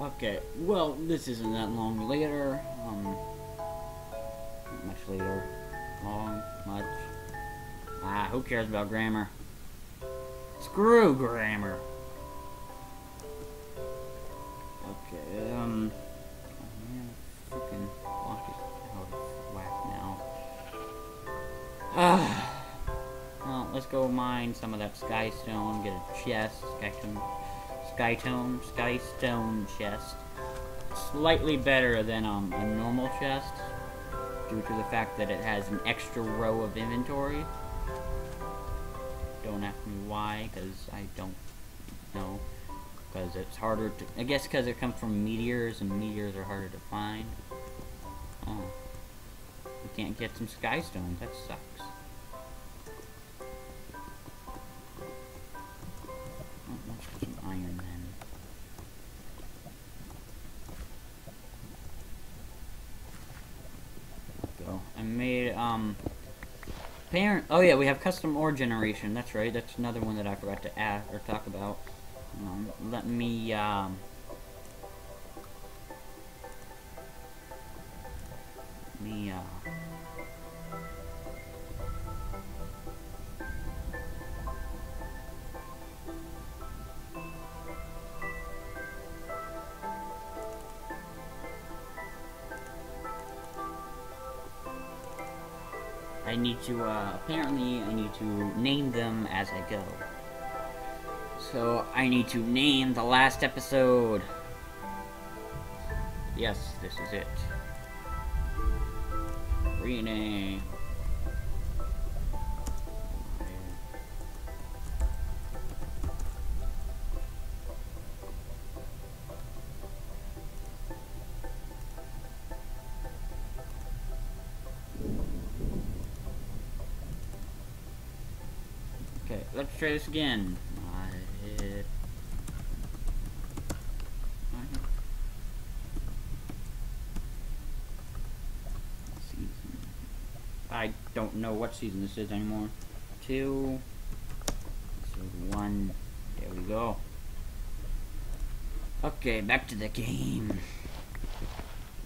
Okay, well, this isn't that long later. Um, much later. Long, much. Ah, who cares about grammar? Screw grammar. Okay, um... oh, man, Freaking lock is out of whack now. Ah. Well, let's go mine some of that sky stone, get a chest, sky stone, sky tone, sky stone chest. Slightly better than um, a normal chest, due to the fact that it has an extra row of inventory. Don't ask me why, because I don't know. Because it's harder to... I guess because it comes from meteors, and meteors are harder to find. Oh. We can't get some sky stones. That sucks. Parent. Oh yeah, we have custom ore generation. That's right. That's another one that I forgot to add or talk about. Um, let me um, let me uh, I need to, uh, apparently I need to name them as I go. So, I need to name the last episode. Yes, this is it. Rename. Let's try this again. I don't know what season this is anymore. Two. So one. There we go. Okay, back to the game.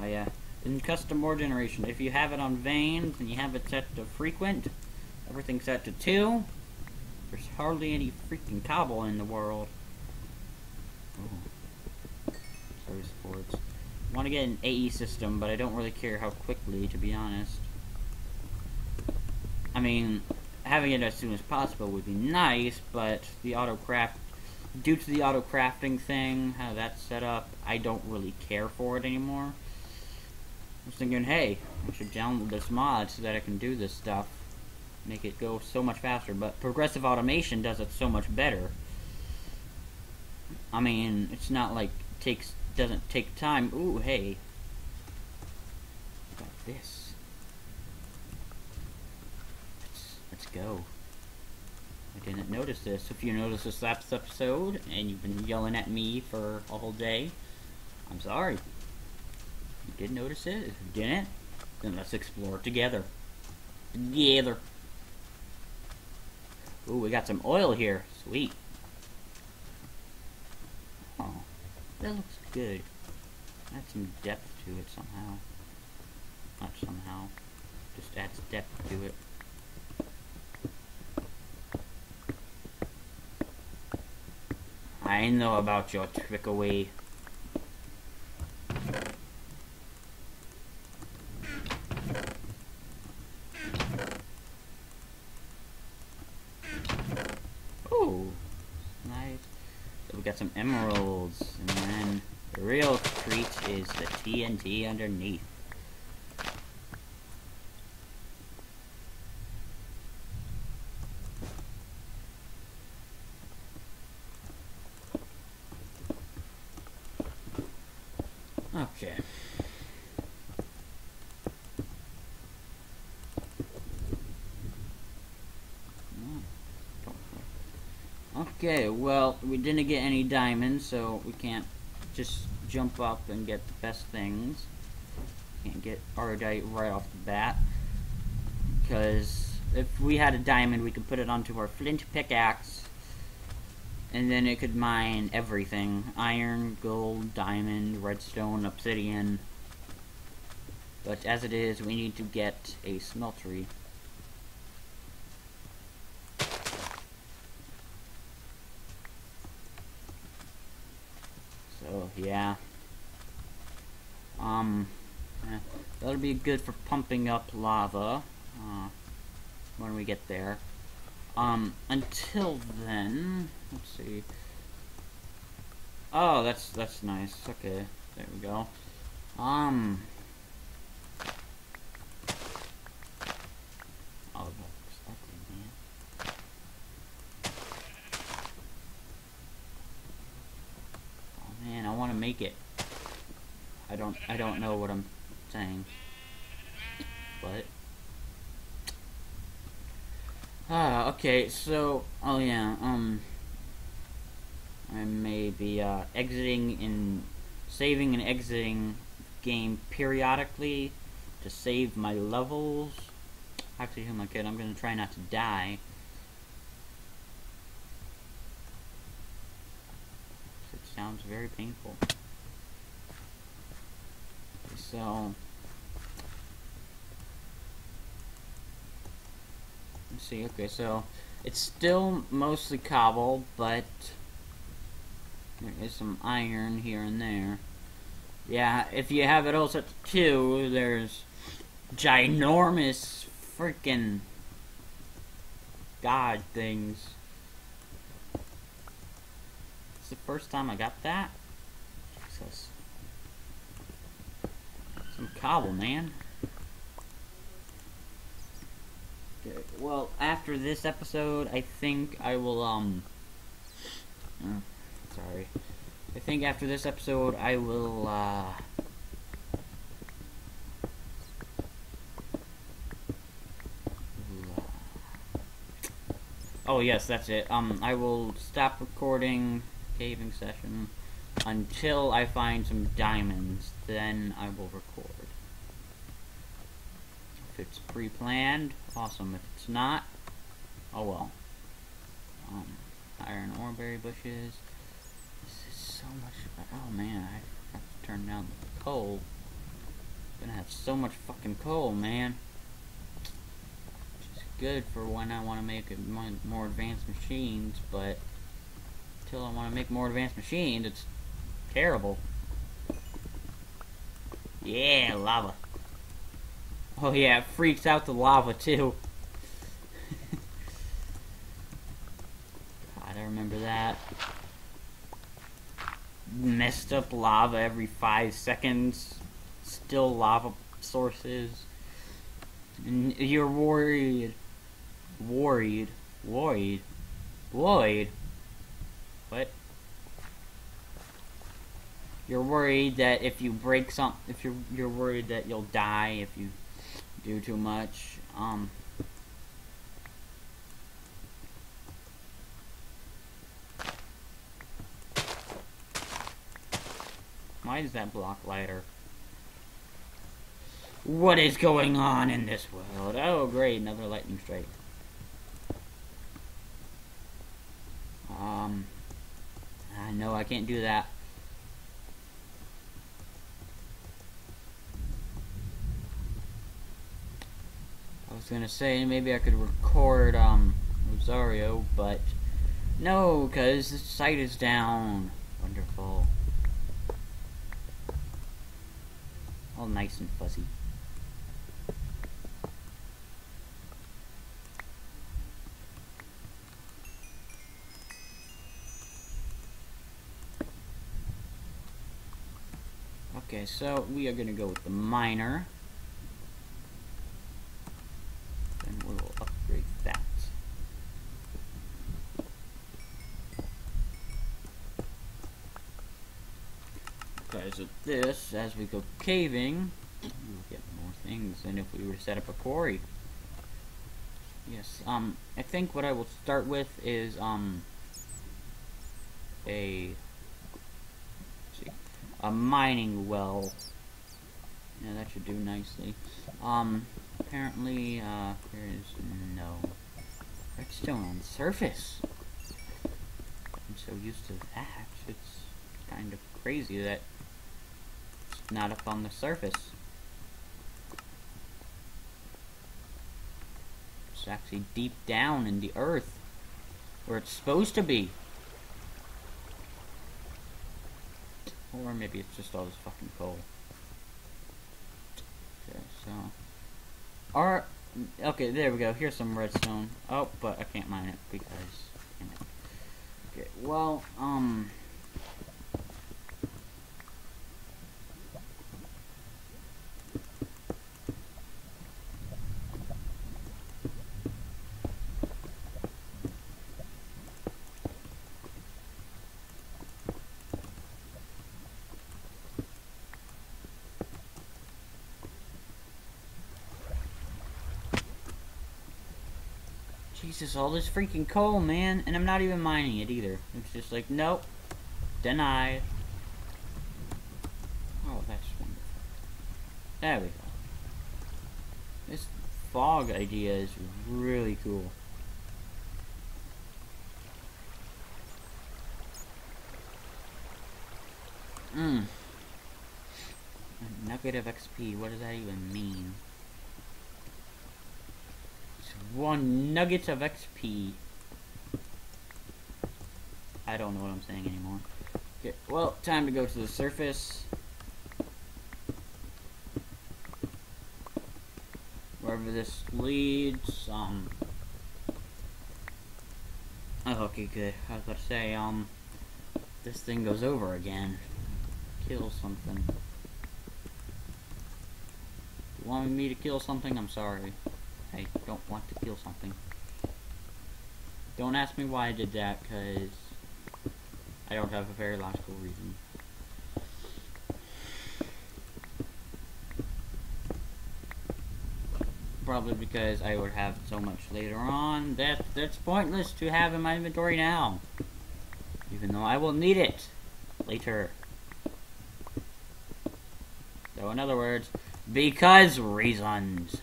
Oh uh, yeah. In custom ore generation, if you have it on veins and you have it set to frequent, everything's set to two. There's hardly any freaking cobble in the world. Oh. Sorry, sports. Want to get an AE system, but I don't really care how quickly, to be honest. I mean, having it as soon as possible would be nice, but the auto craft, due to the auto crafting thing, how that's set up, I don't really care for it anymore. I was thinking, hey, I should download this mod so that I can do this stuff make it go so much faster, but progressive automation does it so much better. I mean, it's not like it takes doesn't take time. Ooh, hey. Got this. Let's let's go. I didn't notice this. If you noticed this last episode and you've been yelling at me for a whole day, I'm sorry. You did notice it? If you didn't, then let's explore together. Together. Ooh, we got some oil here. Sweet. Oh, that looks good. Add some depth to it somehow. Not somehow. Just adds depth to it. I know about your trickery nice. So we some emeralds, and then the real treat is the TNT underneath. Okay. Okay, well, we didn't get any diamonds, so we can't just jump up and get the best things. Can't get Ardite right off the bat. Because if we had a diamond, we could put it onto our flint pickaxe and then it could mine everything. Iron, gold, diamond, redstone, obsidian. But as it is, we need to get a smeltery. So, yeah. Um, yeah, that'll be good for pumping up lava. Uh, when we get there. Um, until then, let's see. Oh, that's that's nice. Okay, there we go. Um. Oh, that's ugly, man. Oh I it. I don't. I don't know what I'm saying, but. Ah, okay, so, oh yeah, um, I may be, uh, exiting and, saving and exiting game periodically to save my levels. Actually, oh my kid, I'm gonna try not to die. It sounds very painful. So, Let's see, okay, so it's still mostly cobble, but there is some iron here and there. Yeah, if you have it all set to two, there's ginormous freaking god things. It's the first time I got that. Jesus. Cobble, man. Okay. Well, after this episode, I think I will, um... Uh, sorry. I think after this episode, I will, uh... Oh, yes, that's it. Um, I will stop recording caving session until I find some diamonds. Then I will record. If it's pre-planned, awesome. If it's not, oh well. Um, iron ore berry bushes. This is so much. Oh man, I have to turn down the coal. I'm gonna have so much fucking coal, man. Which is good for when I want to make more advanced machines, but until I want to make more advanced machines, it's terrible. Yeah, lava. Oh yeah, it freaks out the lava too. God, I remember that. Messed up lava every five seconds. Still lava sources. And you're worried. Worried. Worried. Worried. What? You're worried that if you break something, if you're you're worried that you'll die if you do too much. Um, why is that block lighter? What is going on in this world? Oh, great, another lightning strike. Um, I know I can't do that. Was gonna say maybe I could record um Rosario, but no, because the site is down. Wonderful. All nice and fuzzy. Okay, so we are gonna go with the miner. Because of this, as we go caving, we'll get more things than if we were to set up a quarry. Yes, um, I think what I will start with is, um, a, see, a mining well. Yeah, that should do nicely. Um, apparently, uh, there is no redstone on surface. I'm so used to that. It's kind of crazy that not up on the surface. It's actually deep down in the earth, where it's supposed to be. Or maybe it's just all this fucking coal. Okay, so... Our... Okay, there we go. Here's some redstone. Oh, but I can't mine it because... It. Okay, well, um... Jesus, all this freaking coal, man. And I'm not even mining it either. It's just like, nope. Denied. Oh, that's wonderful. There we go. This fog idea is really cool. Mmm. Nugget of XP, what does that even mean? One nugget of XP. I don't know what I'm saying anymore. Okay, well, time to go to the surface. Wherever this leads, um... Oh, okay, good. I was about to say, um... This thing goes over again. Kill something. You want me to kill something? I'm sorry. I don't want to kill something. Don't ask me why I did that, because I don't have a very logical reason. Probably because I would have so much later on that that's pointless to have in my inventory now. Even though I will need it later. So in other words, because reasons.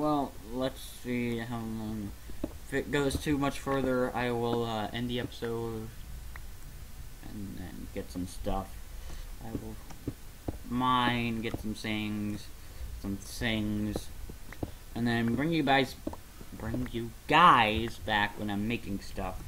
well, let's see how long. If goes too much further, I will uh, end the episode and then get some stuff. I will mine, get some things, some things, and then bring you guys, bring you guys back when I'm making stuff.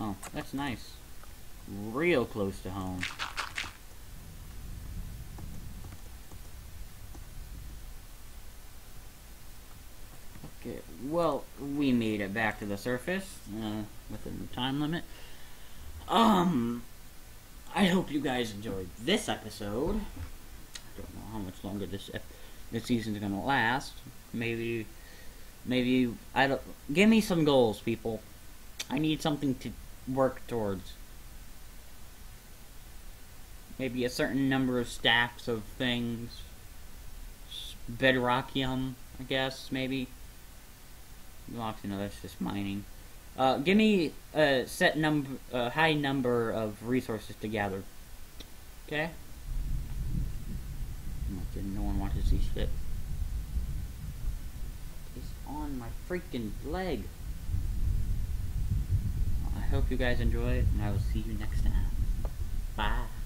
Oh, that's nice. Real close to home. Okay, well, we made it back to the surface uh, within the time limit. Um, I hope you guys enjoyed this episode. I don't know how much longer this this season is gonna last. Maybe, maybe I don't. Give me some goals, people. I need something to work towards. Maybe a certain number of stacks of things. Bedrockium, I guess, maybe. Well, actually, no, that's just mining. Uh, give me a set number, a high number of resources to gather. Okay? No one wants to see shit. It's on my freaking leg I hope you guys enjoyed, and I will see you next time. Bye.